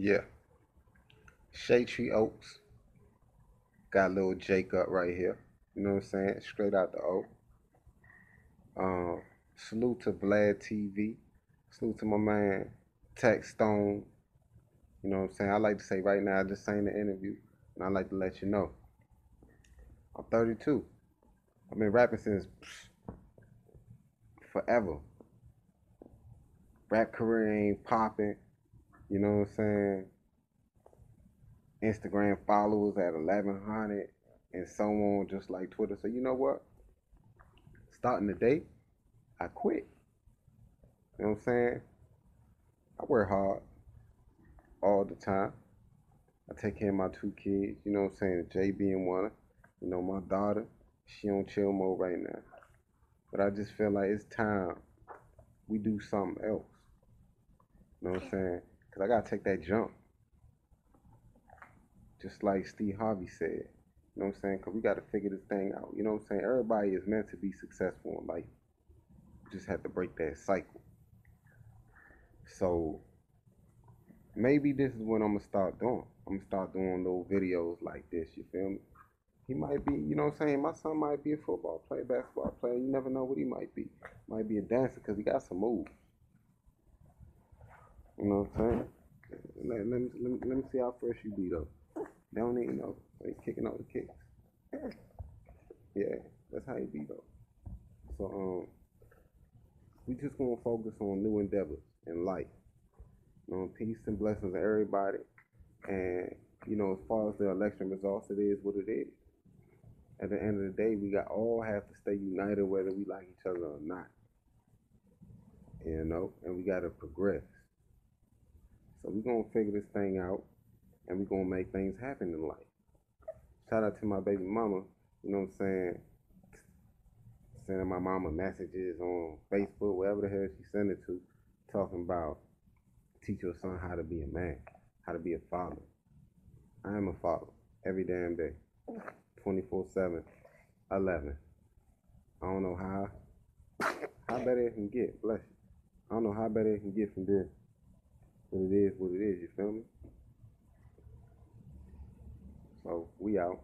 Yeah. Shade Tree Oaks. Got little Jacob right here. You know what I'm saying? Straight out the O. Um, salute to Vlad TV. Salute to my man Taxstone. You know what I'm saying? I like to say right now, I just saying the interview, and I like to let you know. I'm 32. I've been rapping since forever. Rap career ain't popping. You know what I'm saying? Instagram followers at 1100 and so on, just like Twitter. So, you know what? Starting the day, I quit. You know what I'm saying? I work hard all the time. I take care of my two kids. You know what I'm saying? J being one. You know, my daughter, she on chill mode right now. But I just feel like it's time we do something else. You know what I'm saying? Because I got to take that jump. Just like Steve Harvey said. You know what I'm saying? Because we got to figure this thing out. You know what I'm saying? Everybody is meant to be successful in life. You just have to break that cycle. So maybe this is what I'm going to start doing. I'm going to start doing little videos like this. You feel me? He might be, you know what I'm saying? My son might be a football player, basketball player. You never know what he might be. Might be a dancer because he got some moves. You know what I'm saying? Let, let, me, let, let me see how fresh you be, though. Don't even know. They kicking out the kicks. Yeah, that's how you be, though. So, um, we just gonna focus on new endeavors in life. You know, peace and blessings to everybody. And, you know, as far as the election results, it is what it is at the end of the day, we got all have to stay united, whether we like each other or not. You know, and we got to progress. So we're gonna figure this thing out, and we're gonna make things happen in life. Shout out to my baby mama. You know what I'm saying? Sending my mama messages on Facebook, wherever the hell she send it to, talking about teach your son how to be a man, how to be a father. I am a father every damn day. 24 7, 11. I don't know how, how better it can get, bless you. I don't know how better it can get from this, but it is what it is, you feel me? So, we out.